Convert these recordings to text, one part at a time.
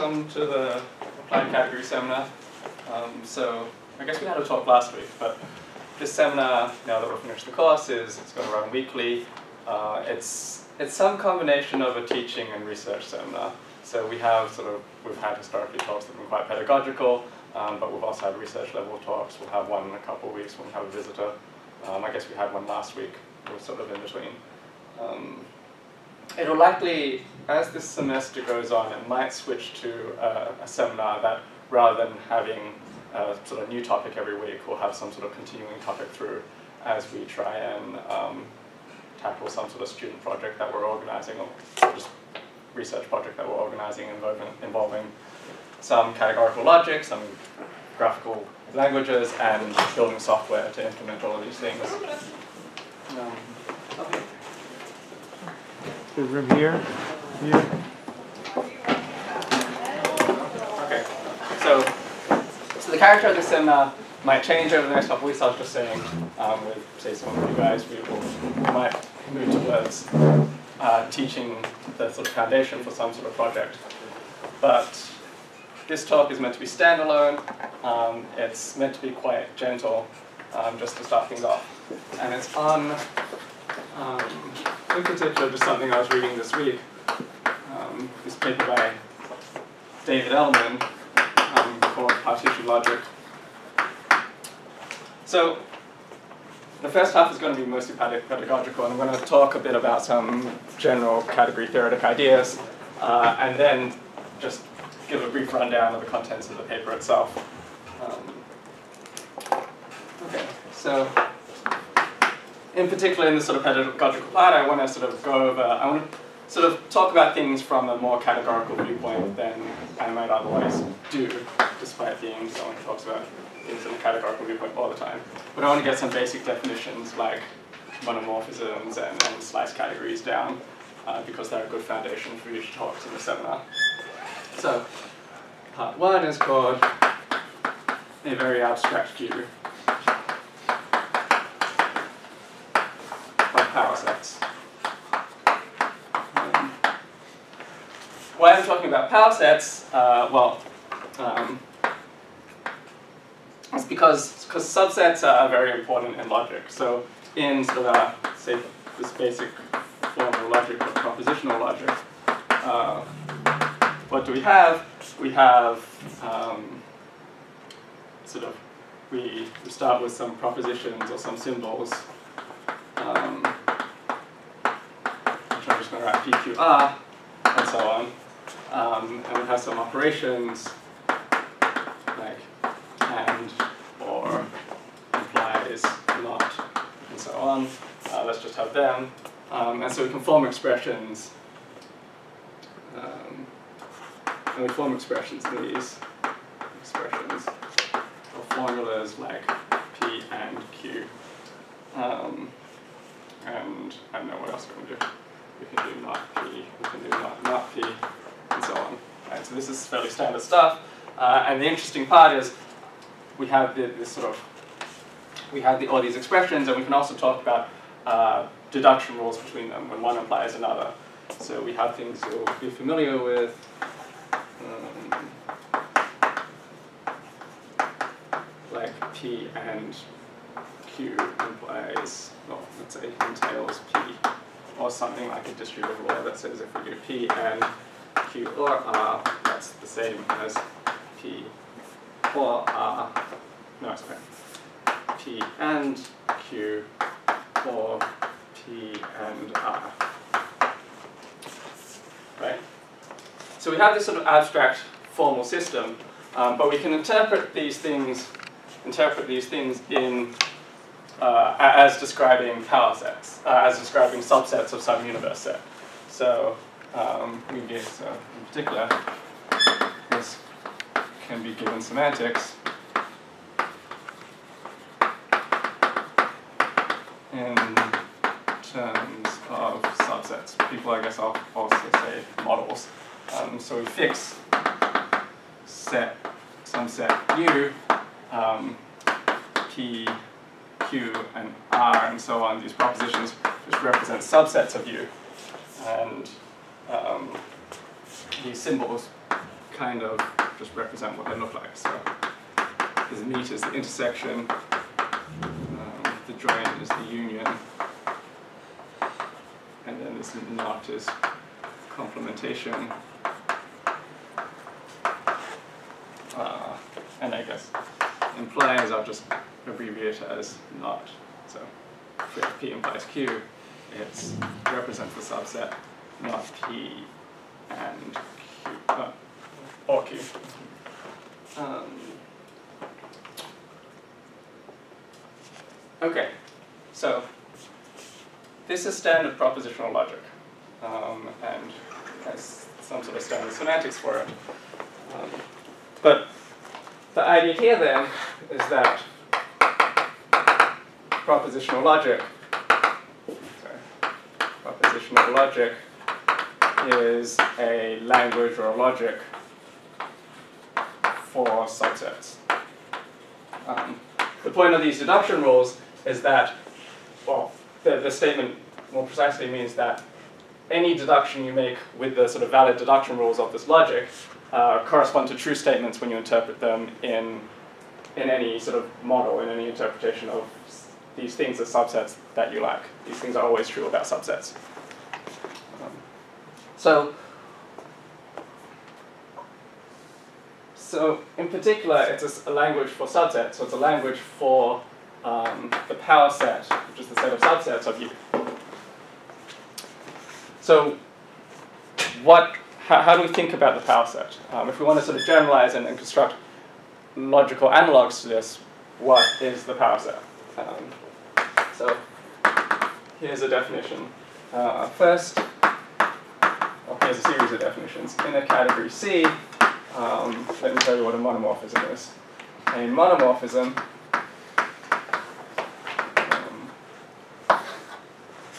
welcome to the Applied Category Seminar. Um, so I guess we had a talk last week, but this seminar, now that we've finished the course, is it's going to run weekly. Uh, it's it's some combination of a teaching and research seminar. So we have sort of we've had historically talks that have been quite pedagogical, um, but we've also had research level talks. We'll have one in a couple of weeks when we have a visitor. Um, I guess we had one last week. We're sort of in between. Um, it'll likely, as this semester goes on, it might switch to uh, a seminar that rather than having a sort of new topic every week, we'll have some sort of continuing topic through as we try and um, tackle some sort of student project that we're organizing or just research project that we're organizing involving, involving some categorical logic, some graphical languages, and building software to implement all of these things. Um. The room here, here. Okay, so, so the character of the seminar might change over the next couple weeks. I was just saying, um, with say some of you guys, we will might move towards uh, teaching the sort of foundation for some sort of project. But this talk is meant to be standalone. Um, it's meant to be quite gentle, um, just to start things off, and it's on. Um, in particular, just something I was reading this week. Um, this paper by David Ellerman um, called Partition Logic. So, the first half is going to be mostly pedagogical, and I'm going to talk a bit about some general category theoretic ideas, uh, and then just give a brief rundown of the contents of the paper itself. Um, okay, so in particular in the sort of pedagogical part, I want to sort of go over, I want to sort of talk about things from a more categorical viewpoint than I might otherwise do, despite being someone who talks about things in a categorical viewpoint all the time. But I want to get some basic definitions like monomorphisms and, and slice categories down, uh, because they're a good foundation for future talks in the seminar. So, part one is called a very abstract view power sets. Why I'm talking about power sets, uh, well, um, it's because because subsets are very important in logic. So in sort of say this basic form of logic or propositional logic, uh, what do we have? We have um, sort of we start with some propositions or some symbols um, going to write PQR, and so on. Um, and we have some operations like and, or, implies, not, and so on. Uh, let's just have them. Um, and so we can form expressions, um, and we form expressions these expressions, or formulas like P and Q. Um, and I don't know what else we can do. We can do not P, we can do not, not P, and so on. Right, so this is fairly standard stuff. Uh, and the interesting part is we have the, this sort of, we have the, all these expressions, and we can also talk about uh, deduction rules between them when one implies another. So we have things you'll be familiar with. Um, like P and Q implies, well, let's say entails P, or something like a distributive law that says if we do P and Q or R, that's the same as P or R, no, sorry, P and Q or P and R. Right? So we have this sort of abstract formal system, um, but we can interpret these things, interpret these things in uh, as describing power sets, uh, as describing subsets of some universe set. So um, we so in particular, this can be given semantics in terms of subsets. People, I guess, I'll also say models. Um, so we fix set, some set U, um, P Q and R and so on, these propositions just represent subsets of U. And um, these symbols kind of just represent what they look like. So this meet is the intersection, um, the join is the union, and then this not is complementation. Uh, and I guess implies I'll just abbreviate as not. So if P implies Q, it represents the subset, not P and Q, uh, or Q. Um, okay, so this is standard propositional logic, um, and has some sort of standard semantics for it. Um, but the idea here then is that propositional logic, sorry, propositional logic is a language or a logic for subsets. Um, the point of these deduction rules is that, well, the, the statement more precisely means that any deduction you make with the sort of valid deduction rules of this logic uh, correspond to true statements when you interpret them in, in any sort of model, in any interpretation of these things are subsets that you like. These things are always true about subsets. Um, so, so in particular, it's a, language for subsets. So it's a language for um, the power set, which is the set of subsets of U. So, what? How, how do we think about the power set? Um, if we want to sort of generalize and, and construct logical analogs to this, what is the power set? Um, so here's a definition. Uh, first, well, here's a series of definitions. In a category C, um, let me tell you what a monomorphism is. A monomorphism, um,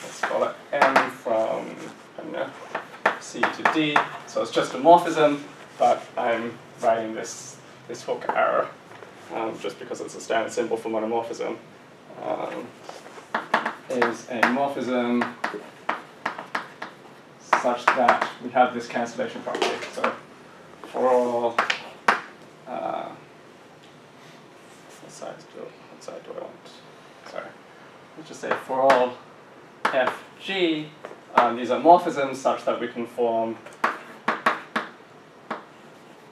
let's call it M from C to D. So it's just a morphism, but I'm writing this, this hook arrow um, just because it's a standard symbol for monomorphism. Um, is a morphism such that we have this cancellation property. So for all, uh, what side do, what side do I want? Sorry, let's just say for all fg, um, these are morphisms such that we can form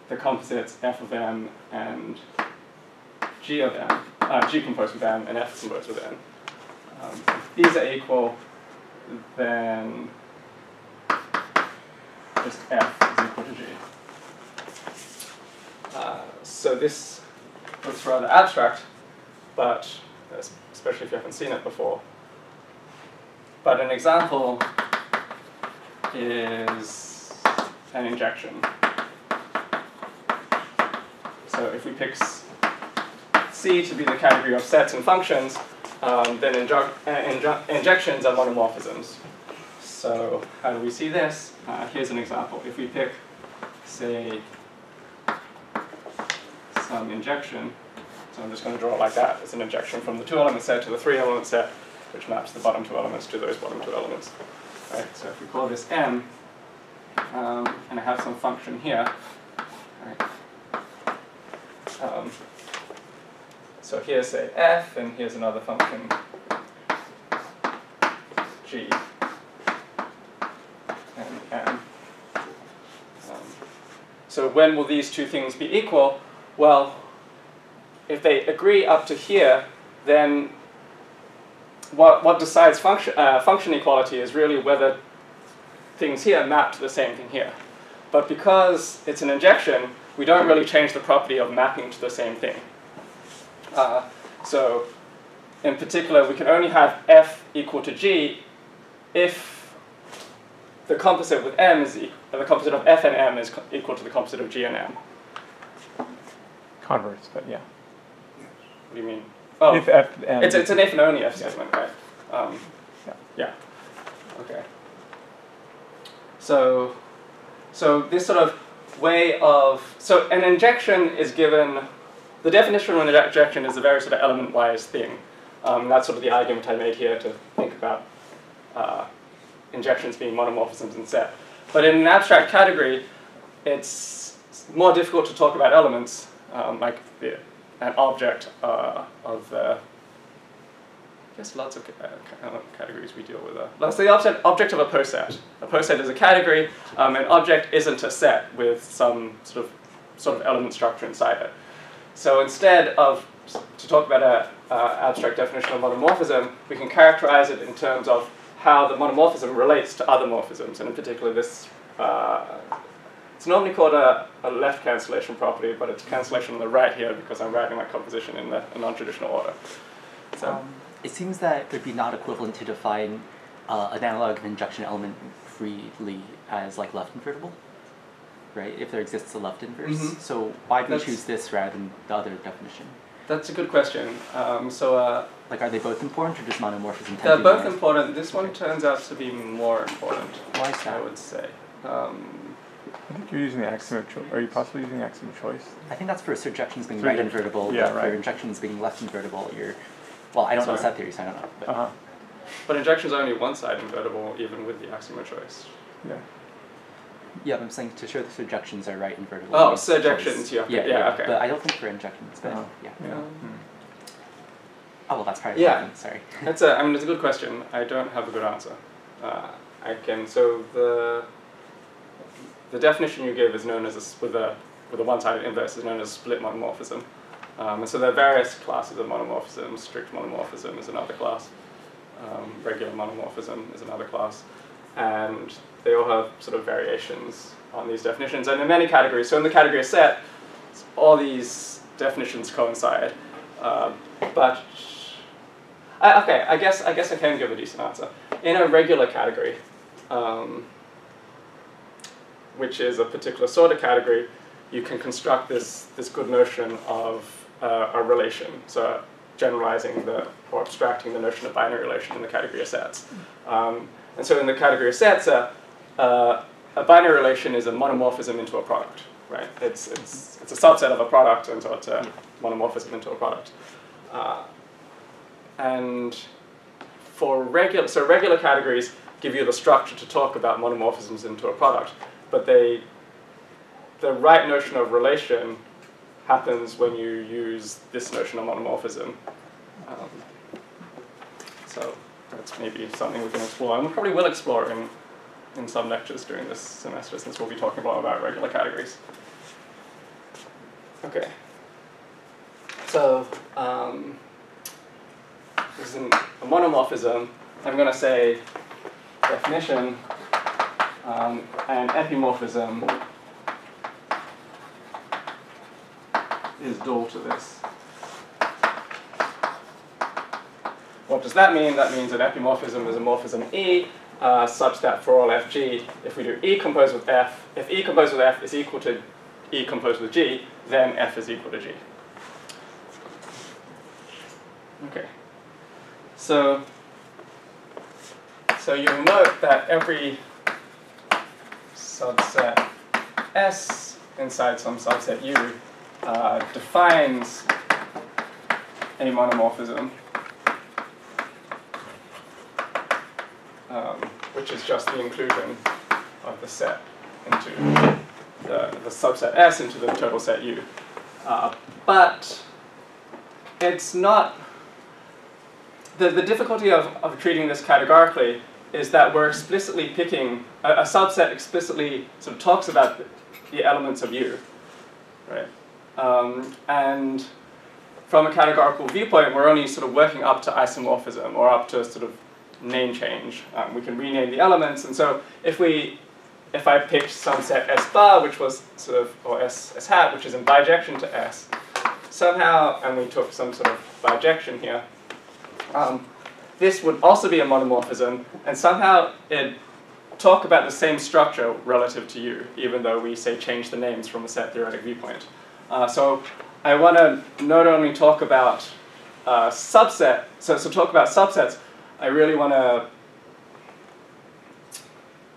the composites f of m and g of m, uh, g composed with m and f composed with m. Um, if these are equal, then just f is equal to g. Uh, so this looks rather abstract, but especially if you haven't seen it before. But an example is an injection. So if we pick C to be the category of sets and functions, um, then uh, injections are monomorphisms. So how do we see this? Uh, here's an example. If we pick, say, some injection, so I'm just going to draw it like that. It's an injection from the two-element set to the three-element set, which maps the bottom two elements to those bottom two elements. Right? So if we call this m, um, and I have some function here, right? Um, so here's say f, and here's another function g and m. Um, so when will these two things be equal? Well, if they agree up to here, then what, what decides function, uh, function equality is really whether things here map to the same thing here. But because it's an injection, we don't really change the property of mapping to the same thing. Uh, so in particular, we can only have f equal to g if the composite with m is e the composite of f and m is equal to the composite of g and m. Converse, but yeah. What do you mean? Oh, if f and it's, it's an if and only if statement, right? Um, Yeah. yeah. Okay. So, so this sort of way of so an injection is given the definition of an injection is a very sort of element-wise thing. Um, that's sort of the argument I made here to think about uh, injections being monomorphisms in set. But in an abstract category, it's more difficult to talk about elements, um, like the, an object uh, of the, I guess lots of uh, categories we deal with. Uh, let's say the object, object of a poset. A poset is a category. Um, an object isn't a set with some sort of sort of element structure inside it. So instead of to talk about a uh, abstract definition of monomorphism, we can characterize it in terms of how the monomorphism relates to other morphisms, and in particular this. Uh, it's normally called a, a left cancellation property, but it's cancellation on the right here because I'm writing my composition in the a non-traditional order. So. Um, it seems that it would be not equivalent to define uh, an analog of injection element freely as like left invertible, right? If there exists a left inverse. Mhm. So why do we choose this rather than the other definition? That's a good question. Um, so uh, Like, are they both important, or just monomorphism they're both more- important. This one Okay. turns out to be more important, Why is I would say. Um, I think you're using the axiom of choice. Are you possibly using the axiom of choice? I think that's for surjections being right invertible, yeah, but right. for injections being left invertible, you're. Well, I don't know set theory, so I don't know. But Uh huh. but injection's are only one side invertible, even with the axiom of choice. Yeah. Yeah, I'm saying to show the surjections are right invertible. Oh, means surjections, choice. you have to- yeah, yeah, okay. But I don't think for injections, but Uh-huh. yeah. Yeah. Um, Hmm. Oh well, that's probably Yeah. Sorry. That's a, I mean, it's a good question. I don't have a good answer. Uh, I can, so the, the definition you give is known as, a, s- with a, with a one-sided inverse is known as split monomorphism. Um, and so there are various classes of monomorphism. Strict monomorphism is another class. Um, regular monomorphism is another class. And they all have sort of variations on these definitions. And in many categories, so in the category of set, all these definitions coincide. Uh, but I, okay, I guess I guess I can give a decent answer. In a regular category, um, which is a particular sort of category, you can construct this this good notion of uh, a relation. So generalizing the or abstracting the notion of binary relation in the category of sets. Um, and so in the category of sets, uh, uh, a binary relation is a monomorphism into a product, right? It's it's it's a subset of a product, and so it's a monomorphism into a product. Uh, and for regular, so regular categories give you the structure to talk about monomorphisms into a product, but they, the right notion of relation happens when you use this notion of monomorphism. Um, so that's maybe something we can explore, and we probably will explore in, in some lectures during this semester, since we'll be talking about, about regular categories. Okay. So, um, this is an, a monomorphism. I'm going to say definition um, and epimorphism is dual to this. What does that mean? That means an epimorphism is a morphism E uh, such that for all fg, if we do E composed with F, if E composed with F is equal to E composed with G, then F is equal to G. Okay. So, so you'll note that every subset S inside some subset U uh, defines a monomorphism, um, which is just the inclusion of the set into the, the subset S into the total set U. Uh, but it's not the, the difficulty of, of treating this categorically is that we're explicitly picking, a, a subset explicitly sort of talks about the, the elements of U, right? Um, and from a categorical viewpoint, we're only sort of working up to isomorphism or up to sort of name change. Um, we can rename the elements, and so if we, if I picked some set S bar, which was sort of, or S, S hat, which is in bijection to S, somehow, and we took some sort of bijection here, um, this would also be a monomorphism, and somehow it talk about the same structure relative to you, even though we say change the names from a set theoretic viewpoint. Uh, so I want to not only talk about uh, subset, so, so talk about subsets, I really want to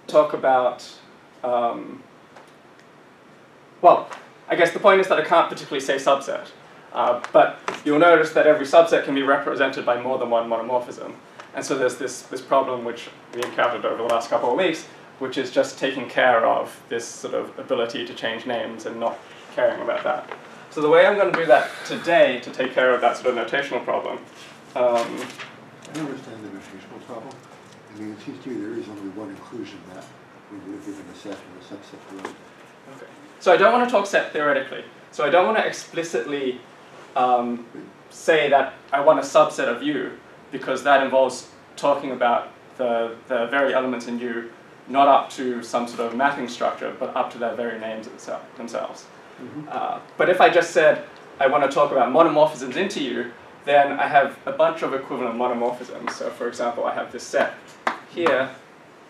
talk about, um, well, I guess the point is that I can't particularly say subset. Uh, but you'll notice that every subset can be represented by more than one monomorphism. And so there's this, this problem which we encountered over the last couple of weeks, which is just taking care of this sort of ability to change names and not caring about that. So the way I'm going to do that today to take care of that sort of notational problem, um, I don't understand the notational problem. I mean, it seems to me there is only one inclusion map when you're given a set and a subset below. Okay. So I don't want to talk set theoretically. So I don't want to explicitly um, say that I want a subset of U because that involves talking about the, the very elements in U not up to some sort of mapping structure, but up to their very names itself, themselves. Uh, but if I just said I want to talk about monomorphisms into U, then I have a bunch of equivalent monomorphisms. So for example, I have this set here,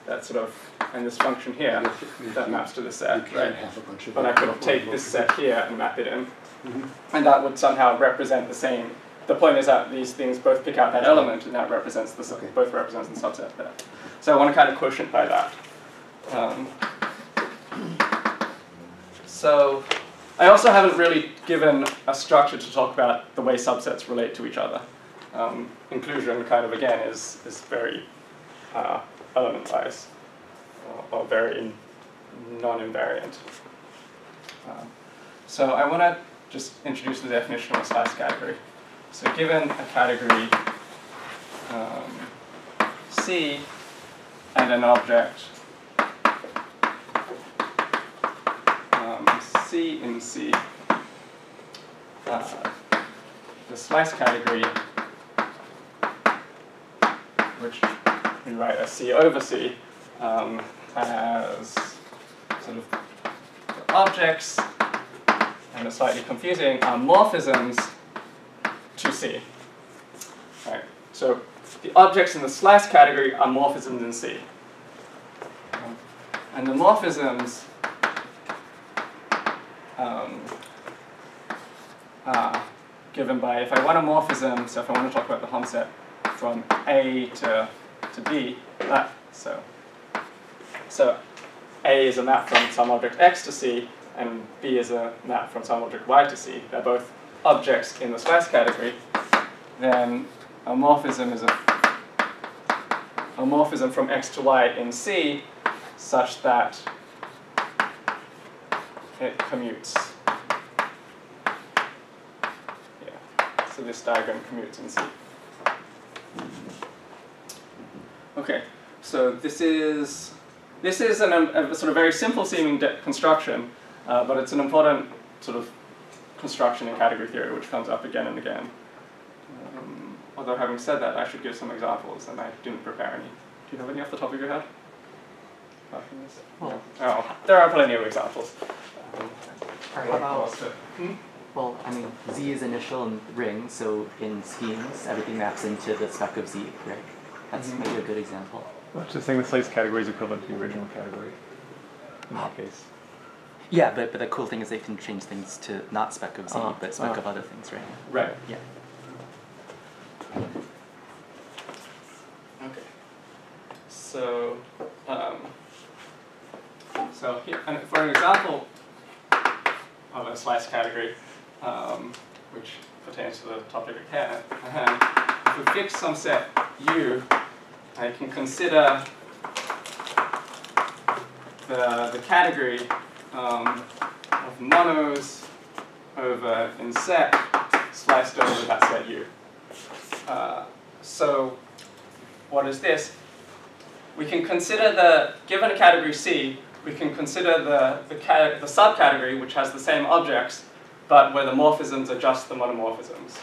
that sort of, and this function here, Yes, yes, that maps to the set, right? have a bunch of. But I could take this set here and map it in, Mhm. and that would somehow represent the same. The point is that these things both pick out that element, and that represents the Okay. both represents the subset there. So I want to kind of quotient by that. Um, so I also haven't really given a structure to talk about the way subsets relate to each other. Um, inclusion kind of again is is very uh, element-wise or, or very non-invariant. Um, so I want to just introduce the definition of a slice category. So given a category um, C and an object um, C in C, uh, the slice category, which we write as C over C, um, has sort of the objects, and it's slightly confusing, morphisms to C. Right. So the objects in the slice category are morphisms in C. And the morphisms um, are given by, if I want a morphism, so if I want to talk about the Hom set from A to, to B, that, so, so A is a map from some object X to C, and B is a map from some object Y to C. They're both objects in the slice category. Then a morphism is a, a morphism from X to Y in C such that it commutes. Yeah, so this diagram commutes in C. Okay, so this is this is an, um, a sort of very simple seeming construction, uh, but it's an important sort of construction in category theory which comes up again and again. Um, although having said that, I should give some examples, and I didn't prepare any. Do you have any off the top of your head? Well- oh, there are plenty of examples. Alright, how about. Hmm? well, I mean, Z is initial and ring, so in schemes, everything maps into the spec of Z, right? That's Mhm. maybe a good example. Well, the saying the slice category is equivalent to the original category. In that case. Yeah, but, but the cool thing is they can change things to not spec of Z, Ah, but spec ah. of other things, right? Right. Yeah. Okay. So, um, so here, and for an example of a slice category, um, which pertains to the topic at hand, if we fix some set U, I can consider the, the category um, of monos over in set sliced over that set U. Uh, so what is this? We can consider the, given a category C, we can consider the, the, the subcategory which has the same objects, but where the morphisms are just the monomorphisms.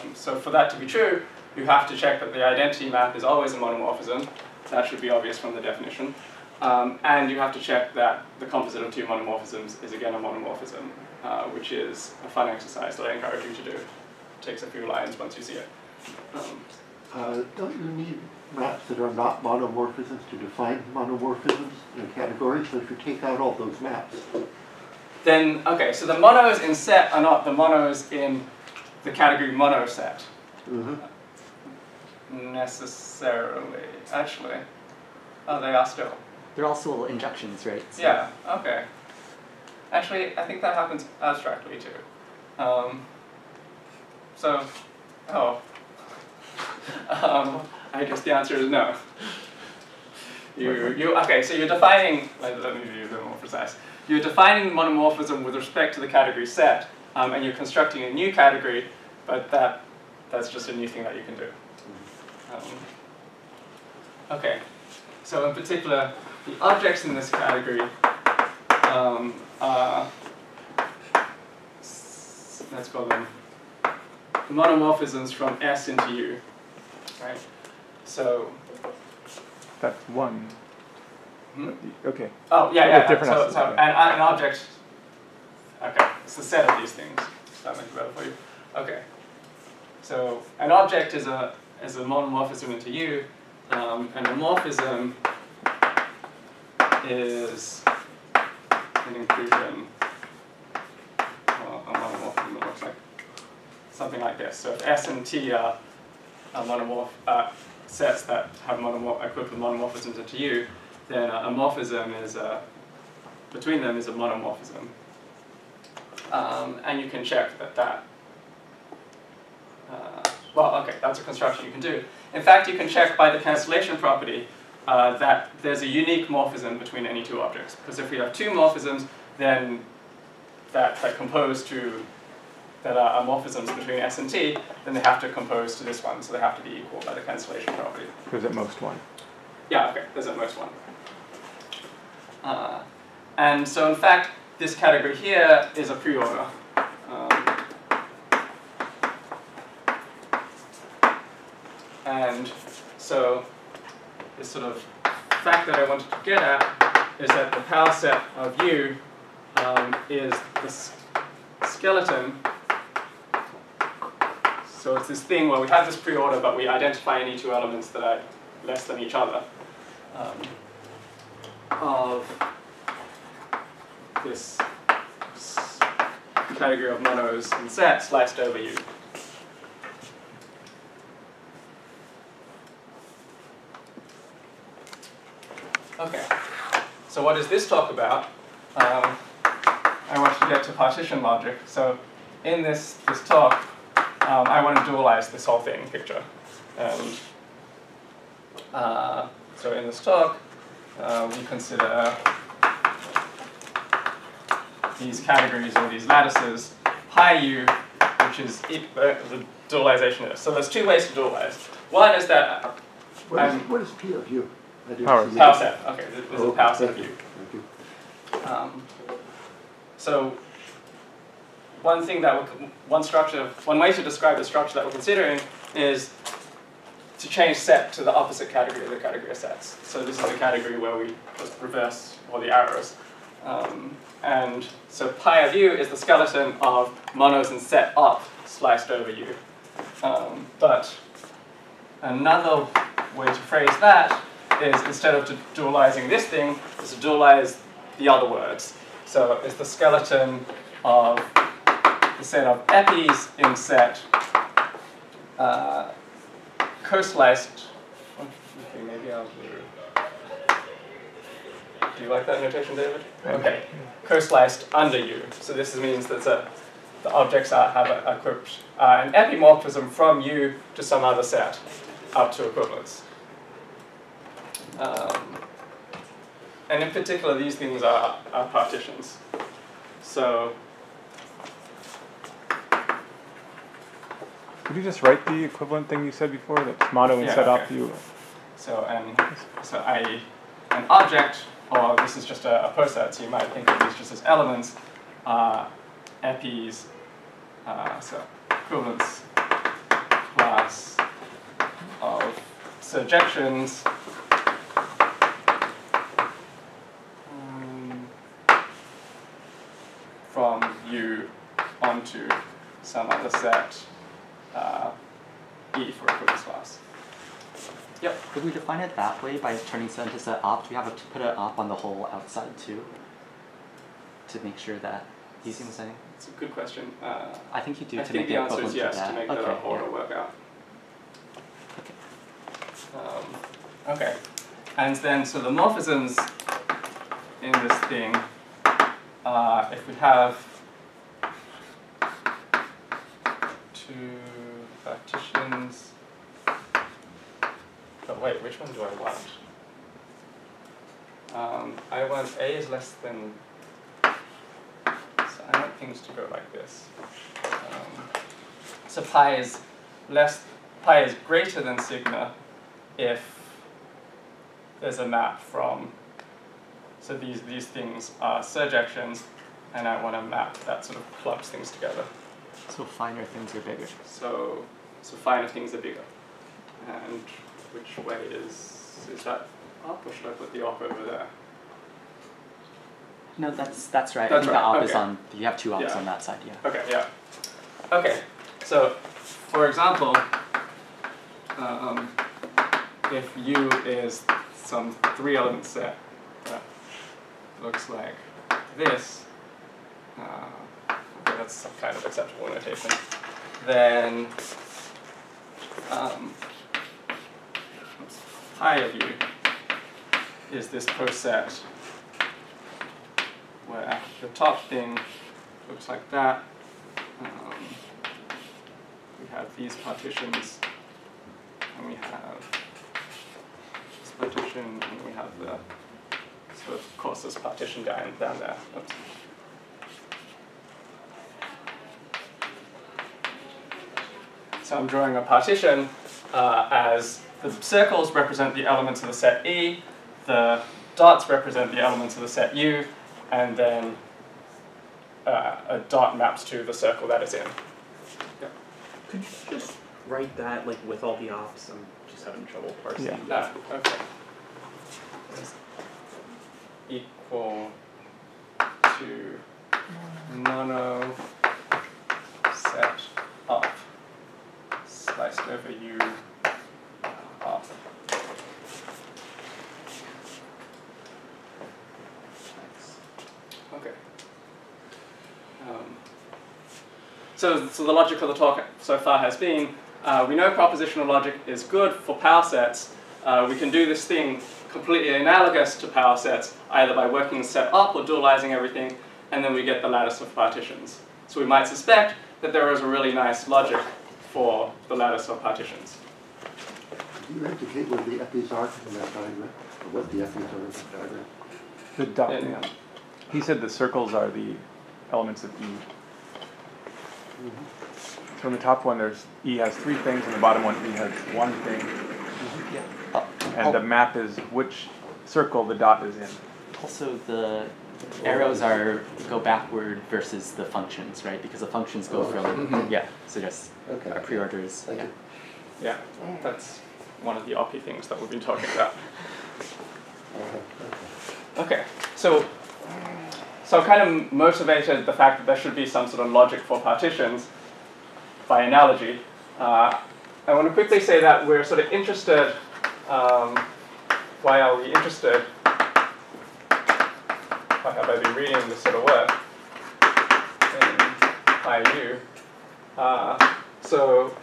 Um, so for that to be true, you have to check that the identity map is always a monomorphism. That should be obvious from the definition. Um, and you have to check that the composite of two monomorphisms is again a monomorphism, uh, which is a fun exercise that I encourage you to do. It takes a few lines once you see it. Um, Uh, don't you need maps that are not monomorphisms to define monomorphisms in a category? So if you take out all those maps, then, okay, so the monos in set are not the monos in the category mono set Mhm. necessarily. Actually, oh, they are still. They're also injections, right? So- Yeah, okay. Actually, I think that happens abstractly too. Um, so, oh. um, I guess the answer is no. You, you, okay, so you're defining, let, let me be a bit more precise. You're defining monomorphism with respect to the category set, um, and you're constructing a new category, but that, that's just a new thing that you can do. Um, okay, so in particular, the objects in this category um, are, let's call them monomorphisms from S into U, right? So, That's one. hmm? Okay. oh, yeah, With yeah, different so, so an, an object, okay, it's the set of these things, that makes it better for you. Okay, so an object is a, is a monomorphism into U, um, and a morphism is an inclusion, well, a monomorphism, looks like something like this. So if S and T are, are monomorph, uh, sets that have monomorph, equivalent monomorphisms into U, then a, a morphism is a, between them is a monomorphism. Um, and you can check that that, uh, well, okay, that's a construction you can do. In fact, you can check by the cancellation property uh, that there's a unique morphism between any two objects. Because if we have two morphisms, then that, that compose to, that are morphisms between S and T, then they have to compose to this one, so they have to be equal by the cancellation property. There's at most one. Yeah, okay, there's at most one. Uh, and so in fact, this category here is a pre-order. Um, and so this sort of fact that I wanted to get at is that the power set of U um, is the skeleton. So it's this thing where we have this pre-order, but we identify any two elements that are less than each other um, of this category of monos and sets sliced over U. Okay, so what does this talk about? Um, I want to get to partition logic. So in this, this talk, um, I want to dualize this whole thing picture. And uh, so in this talk, uh, we consider these categories or these lattices, pi u, which is e- uh, the dualization is. So there's two ways to dualize. One is that What is, Um, what is P of U? I didn't Power power set. Okay, this this is Oh, a power set thank view. Thank you. Um, so one thing that one structure, one way to describe the structure that we're considering is to change set to the opposite category of the category of sets. So this is a category where we just reverse all the arrows. Um, and so pi of u is the skeleton of monos and set up sliced over u. Um, but another way to phrase that is instead of dualizing this thing, is to dualize the other words. So it's the skeleton of the set of epis in set uh, co-sliced. Okay, maybe I'll do. Do you like that notation, David? Okay, co-sliced under U. So this means that the, the objects are, have a, equipped uh, an epimorphism from U to some other set up to equivalence. Um, and in particular, these things are, are partitions. So Could you just write the equivalent thing you said before? That's mono and Yeah, set up okay. you. So an so a an object, or this is just a, a poset, so you might think of these just as elements, are epis, uh, so equivalence class of surjections um, from U onto some other set uh, E for equivalence class. Yep. If we define it that way by turning set into set opt, we have to put an op on the whole outside too. To make sure that you see what I'm saying? It's a good question. Uh, I think you do I to make the answer is yes to to make okay, the order yeah. work out. Okay. Um, okay, and then so the morphisms in this thing, uh, if we have two partitions, but wait, which one do I want? Um, I want A is less than, so I want things to go like this. Um, so pi is less, pi is greater than sigma if there's a map from, so these, these things are surjections, and I want a map that sort of clubs things together. So finer things are bigger. So, so finer things are bigger. And which way is, is that up or should I put the op over there? No, that's that's right. That's I think right, the op is okay. on. You have two ops Yeah. on that side. Yeah. Okay, yeah. Okay, so for example, um, if U is some three element set that looks like this, uh, that's some kind of acceptable notation, then um, of U is this poset where the top thing looks like that. Um, we have these partitions, and we have this partition, and we have the sort of courses partition down down there. Oops. So I'm drawing a partition uh, as the circles represent the elements of the set E, the dots represent the elements of the set U, and then uh, a dot maps to the circle that is in. Yeah. Could you just write that like with all the ops? I'm just having trouble parsing. Yeah. Ah, okay. Equal to mono set up sliced over U up. Okay. Um, so, so the logic of the talk so far has been, uh, we know propositional logic is good for power sets. Uh, we can do this thing completely analogous to power sets, either by working the set up or dualizing everything, and then we get the lattice of partitions. So we might suspect that there is a really nice logic for the lattice of partitions. Do you indicate where the epis are in that diagram, or what the epis are in that diagram? The dot, Yeah. yeah. He said the circles are the elements of E. So in the top one, there's, E has three things, and the bottom one, E has one thing. Uh, And the map is which circle the dot is in. Also, the arrows are go backward versus the functions, right? Because the functions go from Mhm. yeah. So just Okay. our pre-orders. Thank Yeah. Yeah, that's one of the OPI things that we've been talking about. Okay, so so I kind of motivated the fact that there should be some sort of logic for partitions by analogy. Uh, I want to quickly say that we're sort of interested. Um, why are we interested? Why have I been reading this sort of work in IU? Uh, so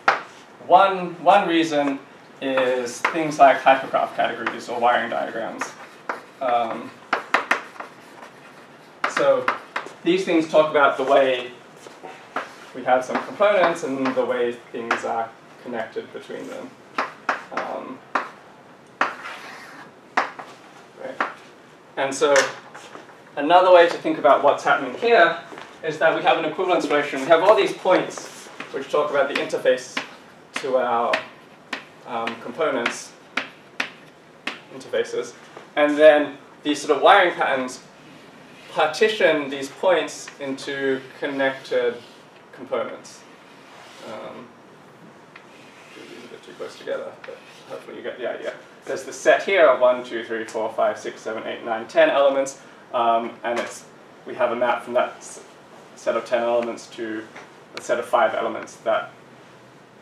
one one reason is things like hypergraph categories or wiring diagrams. Um, so these things talk about the way we have some components and the way things are connected between them. Um, right. And so another way to think about what's happening here is that we have an equivalence relation. We have all these points which talk about the interface to our um, components interfaces. And then these sort of wiring patterns partition these points into connected components. Um, these are a bit too close together, but hopefully you get the idea. There's the set here of 1, 2, 3, 4, 5, 6, 7, 8, 9, 10 elements, um, and it's, we have a map from that set of 10 elements to a set of 5 elements that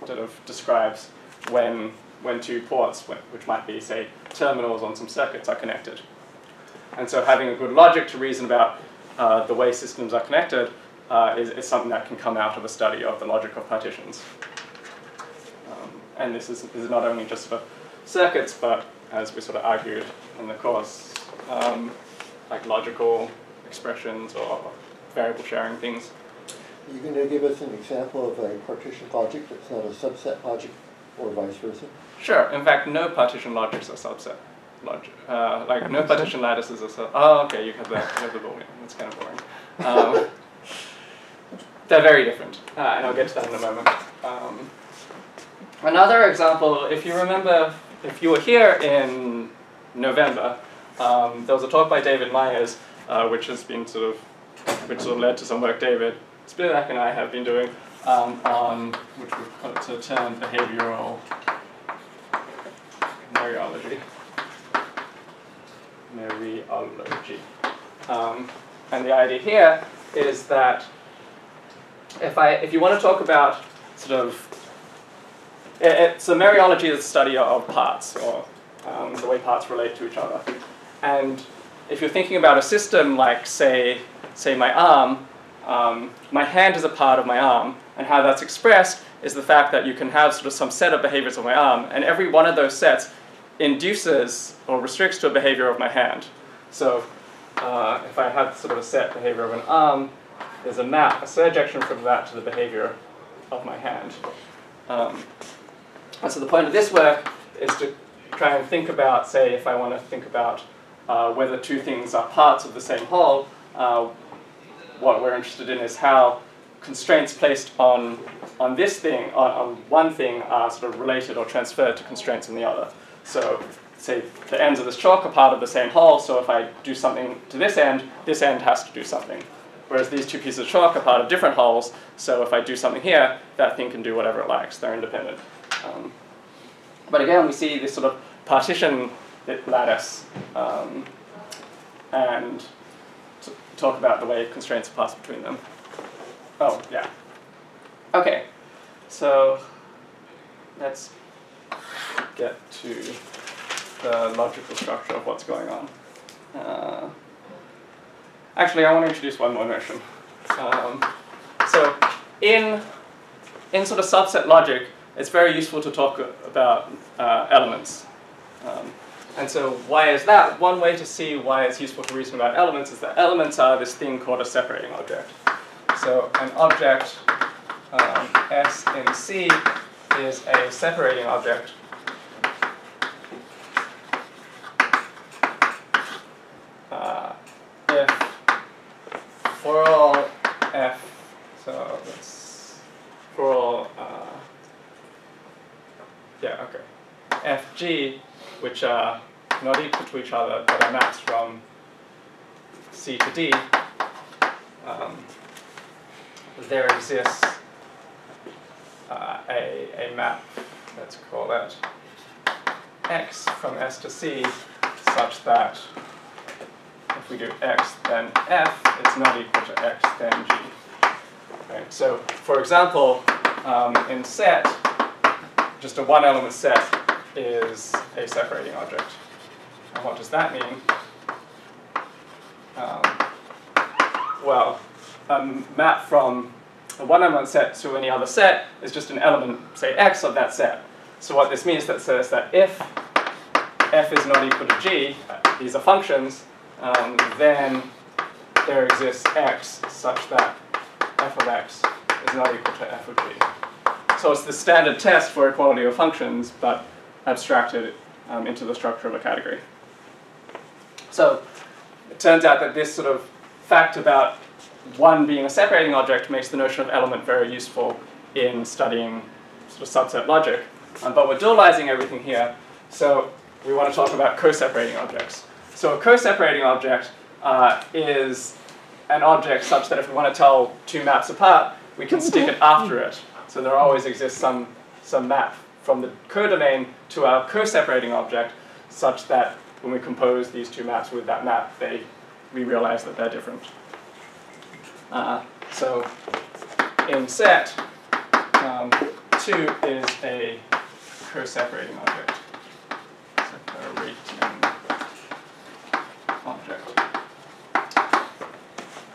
sort of describes when, when two ports, which might be, say, terminals on some circuits, are connected. And so having a good logic to reason about uh, the way systems are connected uh, is, is something that can come out of a study of the logic of partitions. Um, and this is, this is not only just for circuits, but as we sort of argued in the course, um, like logical expressions or variable sharing things. You gonna give us an example of a partition logic that's not a subset logic, or vice versa? Sure, in fact, no partition logics are subset. Logic. Uh, like no partition lattices are so. Oh, okay, you have that. You have the boolean. That's kind of boring. Um, they're very different, uh, and I'll get to that in a moment. Um, another example, if you remember, if you were here in November, um, there was a talk by David Myers, uh, which has been sort of, which sort of led to some work David Spivak and I have been doing um, on, which we've put to term behavioral Mereology. Mereology. Um, and the idea here is that if I, if you want to talk about sort of, it, it, so Mereology is the study of parts, or um, the way parts relate to each other. And if you're thinking about a system like, say, say my arm, um, my hand is a part of my arm, and how that's expressed is the fact that you can have sort of some set of behaviors of my arm, and every one of those sets induces or restricts to a behavior of my hand. So uh, if I have sort of a set behavior of an arm, there's a map, a surjection from that to the behavior of my hand. Um, and so the point of this work is to try and think about, say, if I want to think about uh, whether two things are parts of the same whole, uh, what we're interested in is how constraints placed on, on this thing, on, on one thing, are sort of related or transferred to constraints on the other. So say the ends of this chalk are part of the same whole, so if I do something to this end, this end has to do something. Whereas these two pieces of chalk are part of different wholes, so if I do something here, that thing can do whatever it likes. They're independent. Um, but again, we see this sort of partition lattice um, and talk about the way constraints pass between them. Oh, yeah. Okay, so let's get to the logical structure of what's going on. Uh, actually, I want to introduce one more notion. Um, so in, in sort of subset logic, it's very useful to talk about uh, elements. Um, and so why is that? One way to see why it's useful to reason about elements is that elements are this thing called a separating object. So an object um, S in C is a separating object. Uh, if for all f, so let's for all, uh, yeah, okay, fg, which are not equal to each other, but are maps from C to D, um, there exists a, map, let's call it x from S to C, such that if we do x then f, it's not equal to x then g. Right? So, for example, um, in set, just a one element set is a separating object. And what does that mean? Um, well, a map from a one element set to any other set is just an element, say x, of that set. So what this means that says that if f is not equal to g, these are functions, um, then there exists x such that f of x is not equal to f of g. So it's the standard test for equality of functions, but abstracted um, into the structure of a category. So it turns out that this sort of fact about one being a separating object makes the notion of element very useful in studying sort of subset logic. Um, but we're dualizing everything here, so we want to talk about co-separating objects. So a co-separating object uh, is an object such that if we want to tell two maps apart, we can stick it after it. So there always exists some, some map from the codomain to our co-separating object such that when we compose these two maps with that map, they, we realize that they're different. Uh, so in set, um, 2 is a co-separating object. Separating object.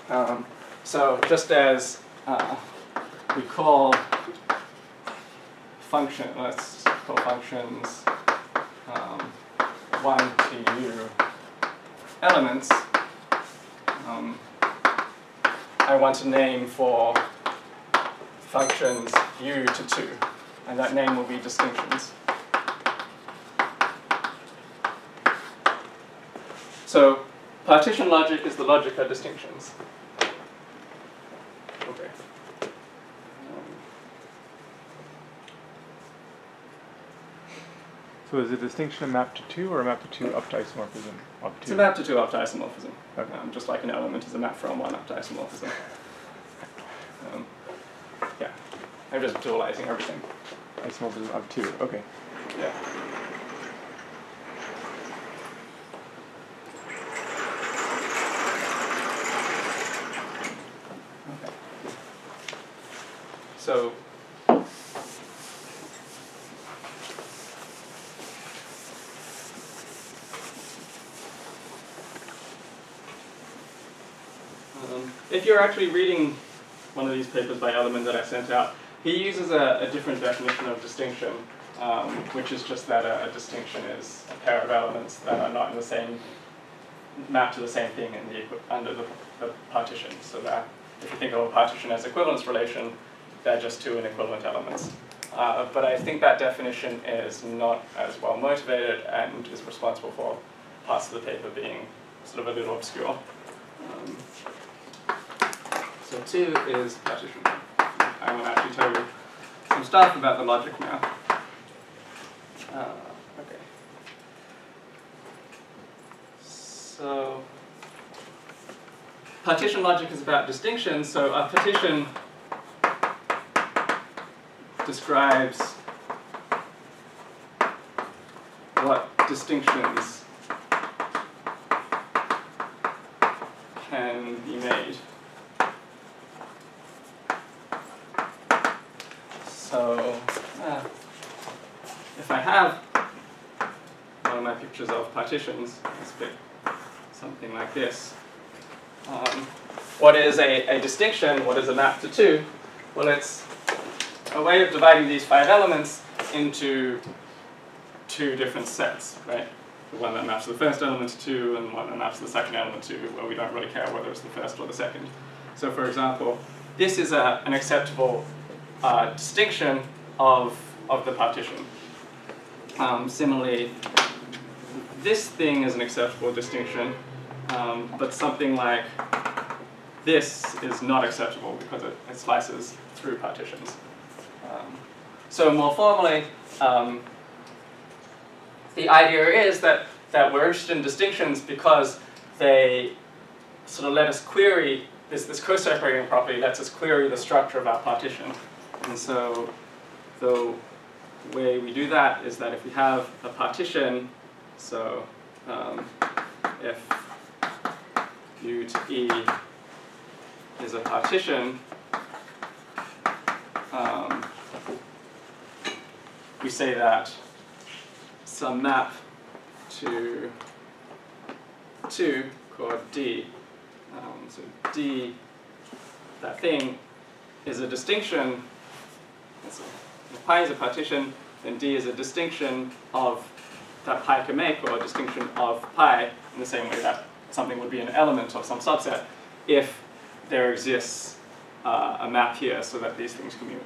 Um, so just as uh, we call function, let's call functions um, 1 to u elements, um, I want a name for functions u to 2, and that name will be distinctions. So partition logic is the logic of distinctions. Okay. So is a distinction a map to two or a map to two up to isomorphism of It's two? a map to two up to isomorphism, Okay. um, just like an element is a map from one up to isomorphism. Um, yeah, I'm just dualizing everything. Isomorphism up two. Okay. Yeah. Okay. So. Um, if you're actually reading one of these papers by Ellerman that I sent out, he uses a, a different definition of distinction, um, which is just that a, a distinction is a pair of elements that are not in the same, mapped to the same thing in the, under the, the partition. So that if you think of a partition as equivalence relation, they're just two inequivalent elements. Uh, but I think that definition is not as well motivated and is responsible for parts of the paper being sort of a little obscure. So two is partition. I will actually tell you some stuff about the logic now. Uh, okay. So partition logic is about distinction. So a partition describes what distinctions can be made. So, uh, if I have one of my pictures of partitions, let's something like this. Um, what is a, a distinction? What is a map to two? Well, it's a way of dividing these five elements into two different sets, right? The one that maps the first element to two and one that maps the second element to, where we don't really care whether it's the first or the second. So for example, this is a, an acceptable uh, distinction of, of the partition. Um, similarly, this thing is an acceptable distinction, um, but something like this is not acceptable because it, it slices through partitions. Um, so more formally, um, the idea is that, that we're interested in distinctions because they sort of let us query, this, this co-separating property lets us query the structure of our partition. And so the way we do that is that if we have a partition, so um, if U to E is a partition, um, we say that some map to 2 called D, um, so D, that thing, is a distinction, so if pi is a partition, then D is a distinction of that pi can make, or a distinction of pi, in the same way that something would be an element of some subset, if there exists uh, a map here so that these things commute.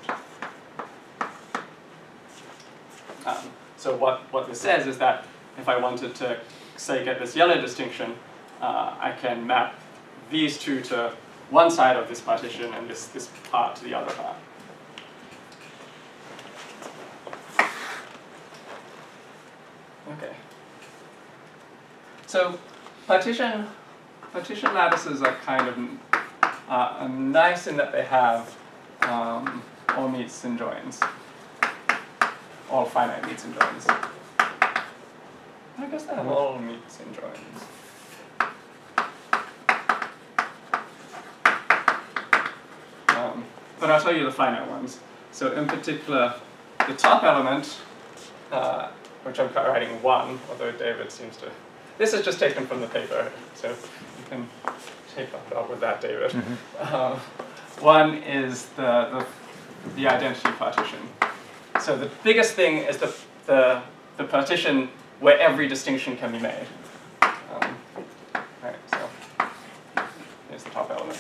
Um, so what, what this says is that if I wanted to, say, get this yellow distinction, uh, I can map these two to one side of this partition and this, this part to the other part. Okay. So partition partition lattices are kind of uh, nice in that they have um, all meets and joins, all finite meets and joins. I guess they have all meets and joins. Um, but I'll tell you the finite ones. So in particular, the top element, uh, which I'm writing one, although David seems to. This is just taken from the paper, so you can take up with that, David. Uh, one is the, the, the identity partition. So the biggest thing is the, the, the partition where every distinction can be made. Um, right, so here's the top element.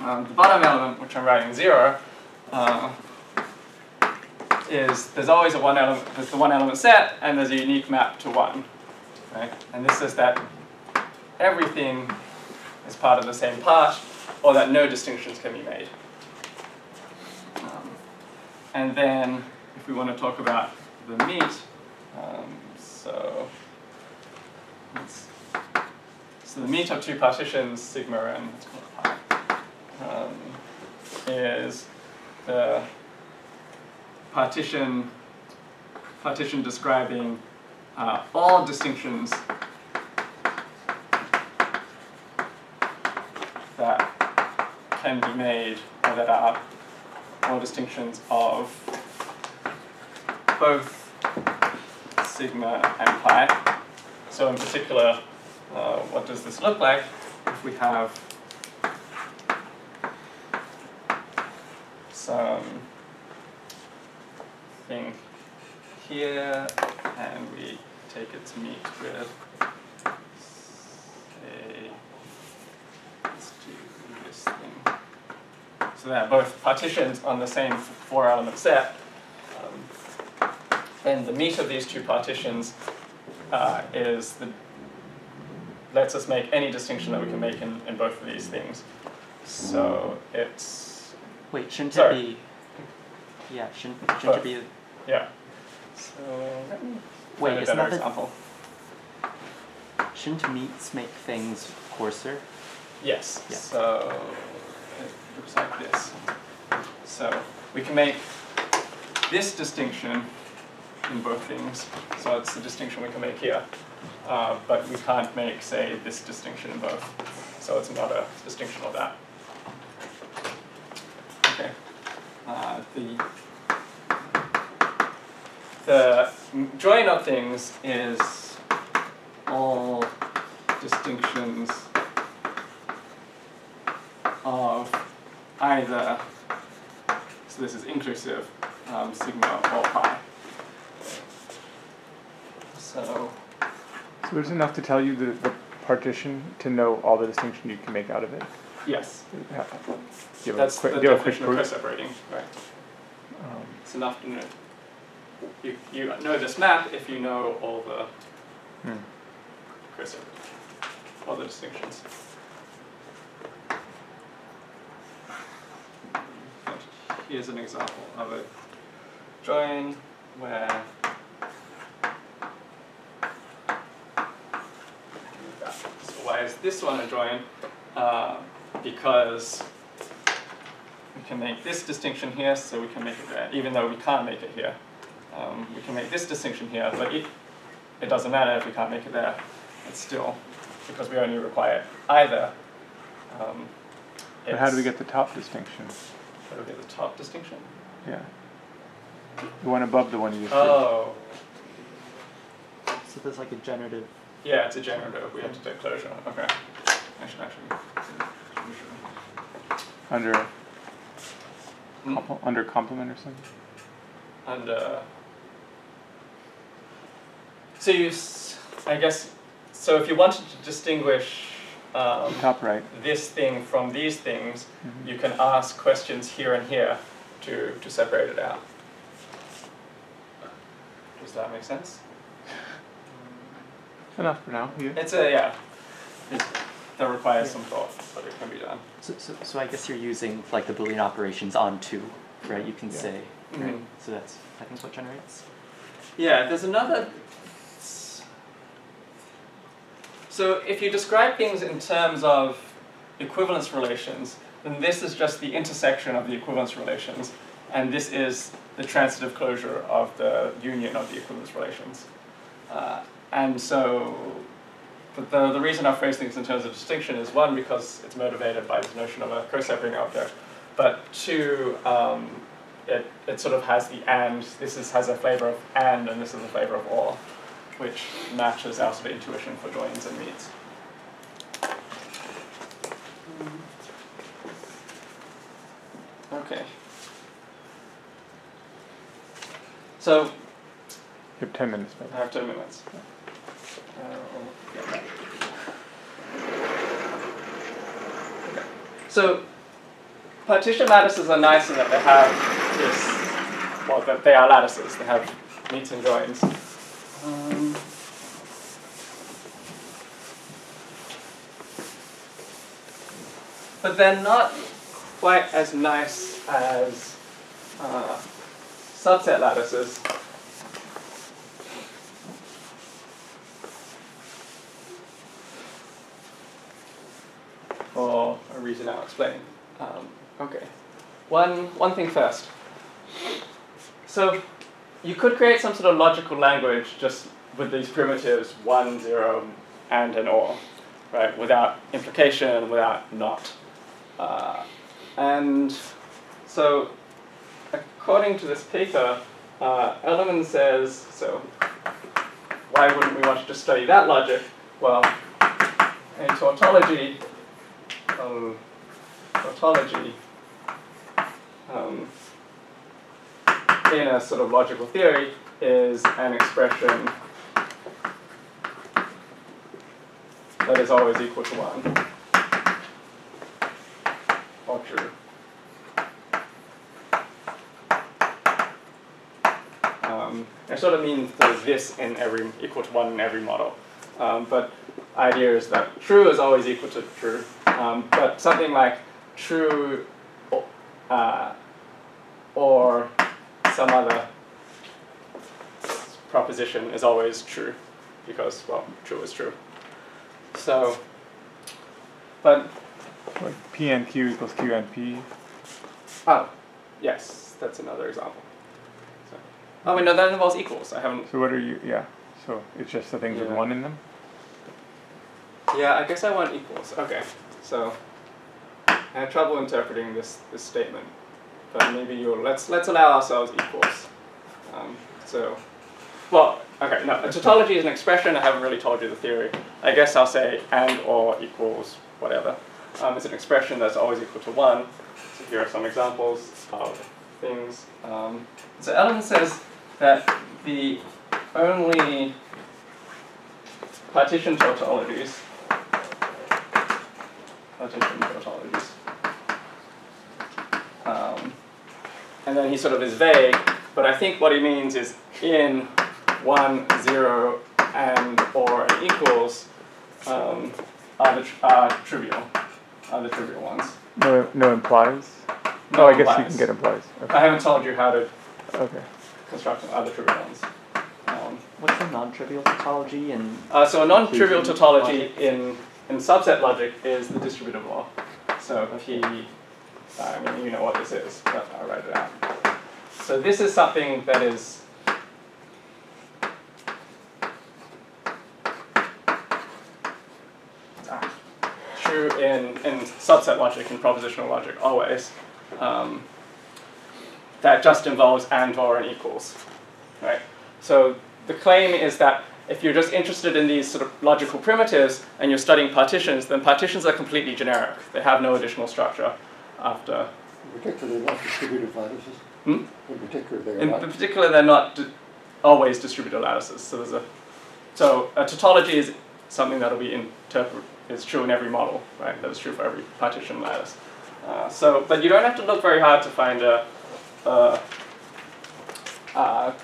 Um, the bottom element, which I'm writing zero, uh, is there's always a one element, there's the one element set, and there's a unique map to one, right? And this is that everything is part of the same part, or that no distinctions can be made. Um, and then, if we want to talk about the meet, um, so so the meet of two partitions, sigma and um, is the partition partition describing uh, all distinctions that can be made or that are all distinctions of both sigma and pi. So in particular, uh, what does this look like if we have some thing here and we take it to meet with say let's do this thing. So they're both partitions on the same four element set. Um, and the meet of these two partitions uh, is the lets us make any distinction that we can make in, in both of these things. So it's Wait, shouldn't Sorry. it be? Yeah, shouldn't shouldn't it be? Yeah. So let me Wait, find isn't that the, example. shouldn't meets make things coarser? Yes. Yeah. So it looks like this. So we can make this distinction in both things. So it's the distinction we can make here. Uh, but we can't make, say, this distinction in both. So it's not a distinction of that. Okay. Uh, the the join of things is all distinctions of either, so this is inclusive, um, sigma or pi. So, So there's enough to tell you the, the partition to know all the distinction you can make out of it. yes, Ha- Do you have a that's quick, the do you have a quick definition of co-separating, right? Um, It's enough to know. You, you know this map if you know all the hmm. all the distinctions. And Here's an example of a join where So why is this one a join? Uh, because we can make this distinction here, so we can make it there, even though we can't make it here. Um, we can make this distinction here, but it, it doesn't matter if we can't make it there. It's still, because we only require either. Um, But how do we get the top distinction? How do we get the top distinction? Yeah. The one above the one you just did. Oh, So there's like a generative. yeah, it's a generative. We have to take closure. Okay. I should actually. Under, compl- under complement or something? And uh, so you, s- I guess, so if you wanted to distinguish um, Top right. this thing from these things, Mhm. you can ask questions here and here to, to separate it out. Does that make sense? Enough for now. Yeah. It's a, yeah, it, that requires some thought, but it can be done. So, so, so I guess you're using like the Boolean operations on two, right? You can Yeah. say, right? Mhm. So that's I think what generates. Yeah, there's another. So if you describe things in terms of equivalence relations, then this is just the intersection of the equivalence relations, and this is the transitive closure of the union of the equivalence relations. Uh, and so, the, the reason I phrase things in terms of distinction is one, because it's motivated by this notion of a co-separating object, but two, um, it, it sort of has the and, this is, has a flavor of and, and this is a flavor of or, which matches our intuition for joins and meets. Okay. So, You have 10 minutes, I have 10 minutes. Uh, yeah. Okay. So, partition lattices are nice in that they have this, well, that they are lattices, they have meets and joins. But they're not quite as nice as uh, subset lattices. For a reason I'll explain. Um, okay. One, one thing first. So you could create some sort of logical language just with these primitives, one, zero, and an or, right, without implication, without not. Uh, and so according to this paper, uh, Ellerman says, so why wouldn't we want to study that logic? Well, in tautology, um, tautology, um, in a sort of logical theory, is an expression that is always equal to 1, true. Um, sort of means this in every, equal to 1 in every model. Um, but idea is that true is always equal to true. Um, but something like true uh, or some other proposition is always true because, well, true is true. So, but. Like P and Q equals Q and P. Oh, yes, that's another example. So, oh, wait, no, that involves equals. I haven't. So what are you, yeah, so it's just the things with one in them? Yeah, I guess I want equals. Okay, so I have trouble interpreting this, this statement, but maybe you'll let's let's allow ourselves equals. Um, so, well, okay, no, a tautology is an expression. I haven't really told you the theory. I guess I'll say and or equals whatever. Um, it's an expression that's always equal to one. So here are some examples of things. Um, so Ellen says that the only partition tautologies partition tautologies. Um, and then he sort of is vague, but I think what he means is in one, zero, and or equals um, are, the are trivial, are the trivial ones. No, no implies? No Oh, I guess you can get implies, I haven't told you how to okay. construct other trivial ones. Um, What's a non-trivial tautology and Uh, so a non-trivial tautology logic. in, in subset logic is the distributive law. So he, I mean, you know what this is, but I'll write it out. So this is something that is true in, in subset logic and propositional logic always. Um, that just involves and or and equals, right? So the claim is that if you're just interested in these sort of logical primitives and you're studying partitions, then partitions are completely generic. They have no additional structure after. In particular, they're not distributive lattices. Hmm? In particular, they are In not. particular, they're not di- always distributed lattices. So there's a so a tautology is something that'll be interpret is true in every model, right? That is true for every partition lattice. Uh, so, but you don't have to look very hard to find a, a, a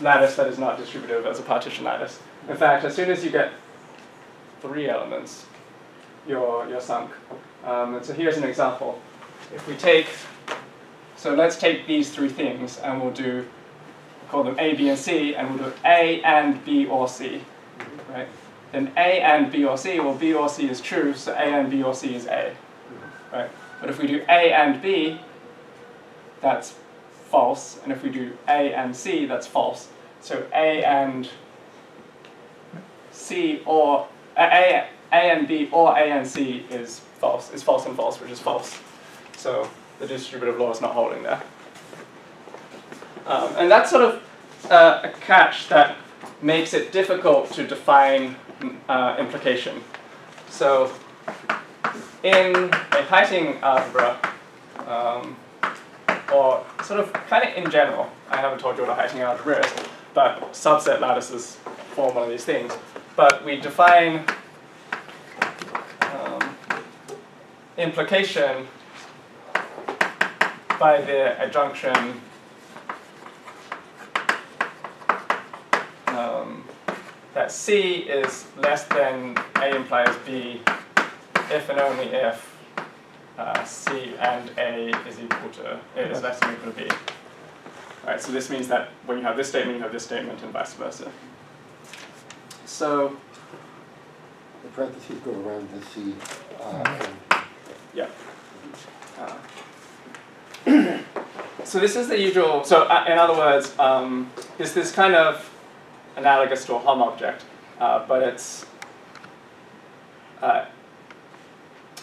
lattice that is not distributive as a partition lattice. In fact, as soon as you get three elements, you're you're sunk. Um, and so here's an example. If we take so let's take these three things and we'll do, call them A, B, and C, and we'll do A and B or C, right? Then A and B or C, well B or C is true, so A and B or C is A, right? But if we do A and B, that's false, and if we do A and C, that's false. So A and C or A, A, A and B or A and C is false, is false and false, which is false. So the distributive law is not holding there. Um, and that's sort of uh, a catch that makes it difficult to define uh, implication. So in a Heyting algebra, um, or sort of kind of in general, I haven't told you what a Heyting algebra is, but subset lattices form one of these things. But we define um, implication by the adjunction um, that C is less than A implies B if and only if uh, C and A is equal to is less than or equal to B. Alright, so this means that when you have this statement, you have this statement, and vice versa. So The parentheses go around the C, uh, and Yeah. Uh, so this is the usual. So uh, in other words, um, is this kind of analogous to a hom object, uh, but it's uh,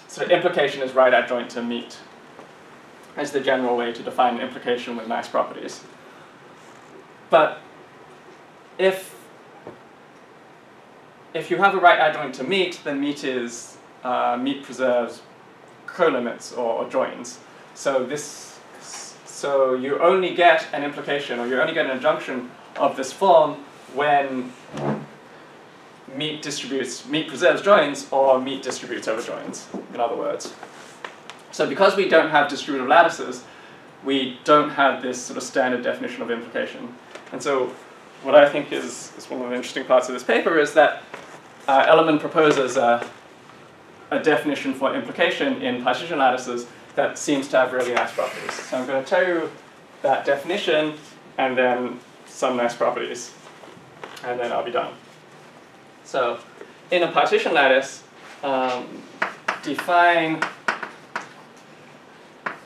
so implication is right adjoint to meet. Is the general way to define implication with nice properties. But if if you have a right adjoint to meet, then meet is uh, meet preserves colimits or, or joins. So this, so you only get an implication or you only get an adjunction of this form when meet distributes, meet preserves joins or meet distributes over joins, in other words. So because we don't have distributive lattices, we don't have this sort of standard definition of implication. And so what I think is, is one of the interesting parts of this paper is that uh, proposes a, a definition for implication in partition lattices that seems to have really nice properties. So I'm going to tell you that definition and then some nice properties, and then I'll be done. So in a partition lattice, um, define,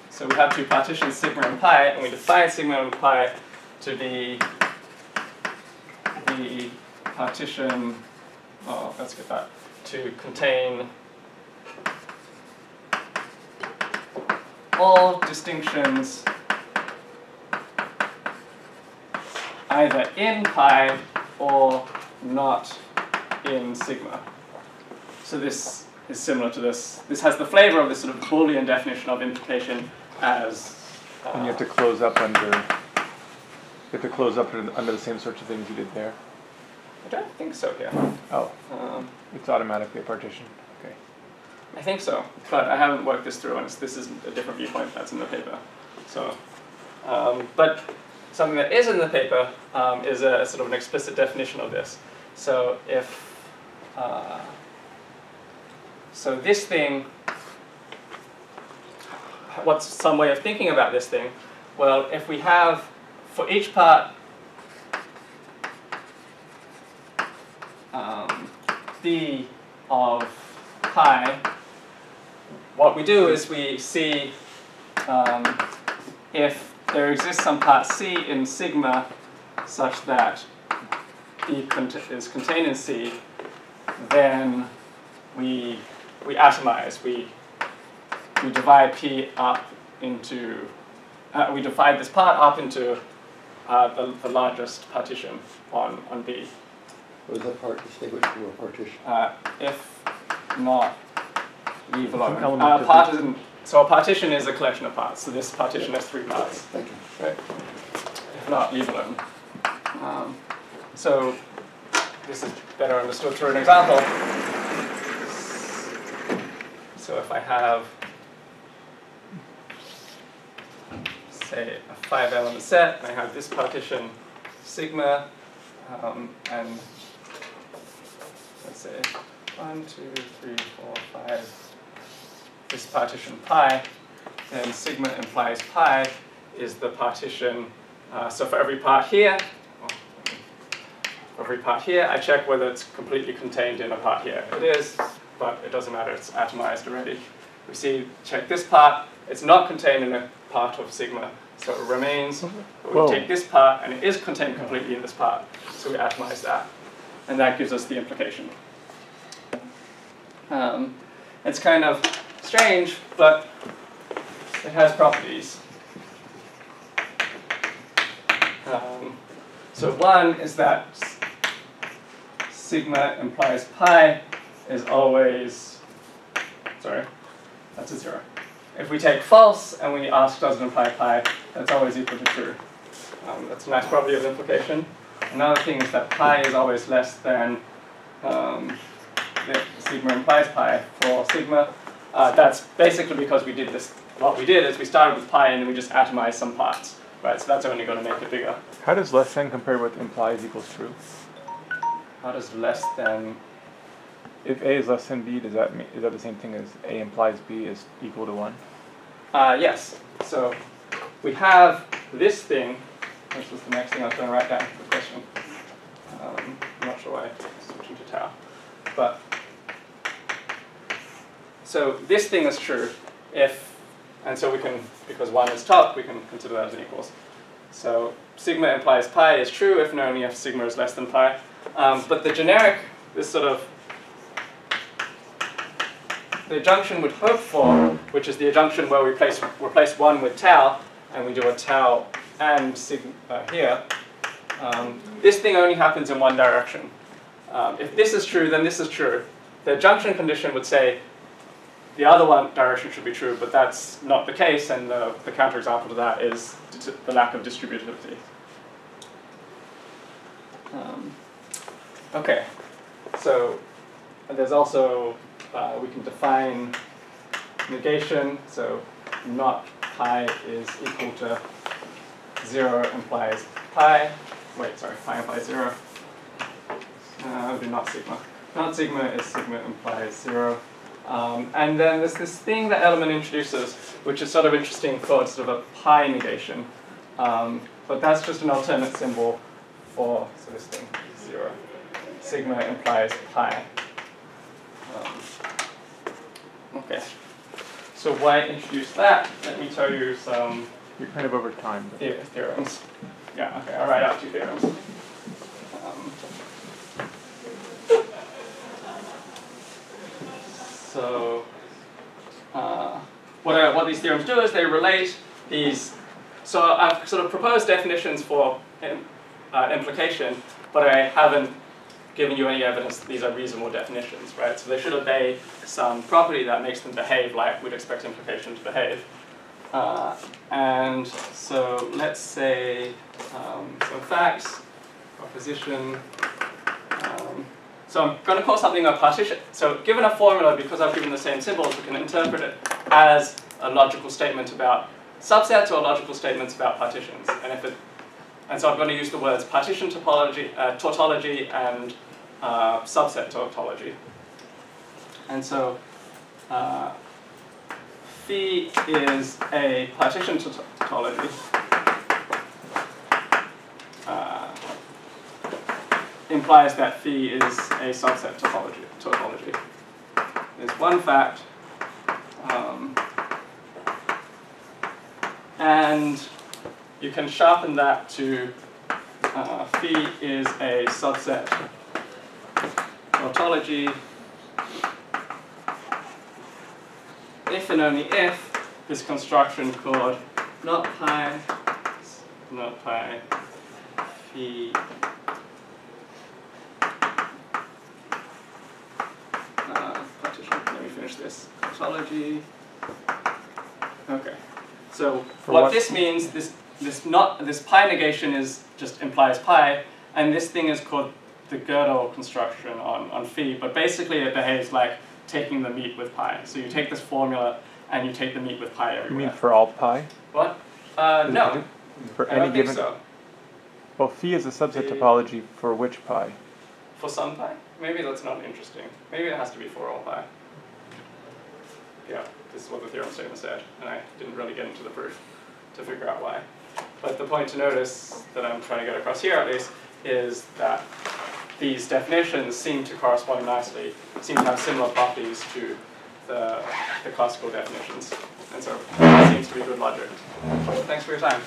so we have two partitions, sigma and pi, and we define sigma and pi to be the partition, oh, let's get that, to contain all distinctions either in pi or not in sigma. So this is similar to this. This has the flavor of this sort of Boolean definition of implication as. Uh, And you have to close up under, you have to close up under under the same sorts of things you did there. I don't think so here. Oh, Um, it's automatically a partition, okay. I think so, but I haven't worked this through, and it's, this is a different viewpoint that's in the paper. So, um, but something that is in the paper um, is a sort of an explicit definition of this. So if uh, so, this thing. What's some way of thinking about this thing? Well, if we have for each part um, d of pi, what we do is we see um, if there exists some part c in sigma such that d cont is contained in c, then we we atomize. We we divide p up into uh, we divide this part up into uh, the, the largest partition on on b. what is that part distinguished from a partition? Uh, if not, leave Some alone. element Uh, of part it. isn't, so a partition is a collection of parts. So this partition has three parts. Thank you. Right. If not, leave alone. Um, so this is better understood through an example. So if I have, say, a five element set, and I have this partition sigma, um, and let's say one, two, three, four, five, this partition pi, then sigma implies pi is the partition. Uh, so for every part here, for every part here, I check whether it's completely contained in a part here. It is, but it doesn't matter, it's atomized already. We see, check this part, it's not contained in a part of sigma, so it remains. But we Whoa. take this part, and it is contained completely in this part, so we atomize that. And that gives us the implication. Um, it's kind of strange, but it has properties. Um, so one is that sigma implies pi is always, sorry, that's a zero. If we take false and we ask does it imply pi, that's always equal to true. Um, that's a nice property of implication. Another thing is that pi is always less than um, sigma implies pi for sigma. Uh, that's basically because we did this, what we did is we started with pi and then we just atomized some parts, right? So that's only going to make it bigger. How does less than compare with implies equals true? How does less than, if A is less than B, does that mean, is that the same thing as A implies B is equal to one? Uh, yes. So we have this thing, which was the next thing I was going to write down for the question. Um, I'm not sure why I'm switching to tau. But so this thing is true if, and so we can, because 1 is top, we can consider that as an equals. So sigma implies pi is true if and only if sigma is less than pi. Um, but the generic, this sort of the adjunction would hope for, which is the adjunction where we place, replace 1 with tau, and we do a tau and sigma uh, here, um, this thing only happens in one direction. Um, if this is true, then this is true. The adjunction condition would say the other one direction should be true, but that's not the case, and the, the counterexample to that is the lack of distributivity. Um, okay, so there's also, uh, we can define negation, so not pi is equal to 0 implies pi, wait, sorry, pi implies 0. Uh, would be not sigma. Not sigma is sigma implies 0. Um, and then there's this thing that Ellerman introduces, which is sort of interesting called sort of a pi negation. Um, but that's just an alternate symbol for so this thing, 0. Sigma implies pi. Um, okay. So why introduce that? Let me tell you some You're kind of over time. theorems. Yeah, okay, I'll write out two theorems. So, uh, what, what these theorems do is they relate these. So I've sort of proposed definitions for im- uh, implication, but I haven't given you any evidence that these are reasonable definitions, right? So they should obey some property that makes them behave like we'd expect implication to behave. Uh, and so let's say um, some facts, proposition. So I'm going to call something a partition. So given a formula, because I've given the same symbols, we can interpret it as a logical statement about subsets or logical statements about partitions. And if it, and so I'm going to use the words partition topology, uh, tautology, and uh, subset tautology. And so uh, phi is a partition taut- tautology. Implies that phi is a subset topology. tautology. There's one fact, um, and you can sharpen that to uh, phi is a subset tautology if and only if this construction called not pi, not pi, phi uh, partition. Let me finish this. Tautology. Okay. So For what, what- this means, this this not this pi negation is just implies pi, and this thing is called the Gödel construction on, on phi, but basically it behaves like taking the meet with pi. So you take this formula and you take the meet with pi everywhere. You mean for all pi? what? Uh, no, For any given, so. well, phi is a subset The- topology for which pi? For some pi? Maybe that's not interesting. Maybe it has to be for all pi. Yeah, this is what the theorem statement said, and I didn't really get into the proof to figure out why. But the point to notice that I'm trying to get across here at least is that these definitions seem to correspond nicely, seem to have similar properties to the, the classical definitions. And so it seems to be good logic. Thanks for your time.